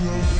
flow.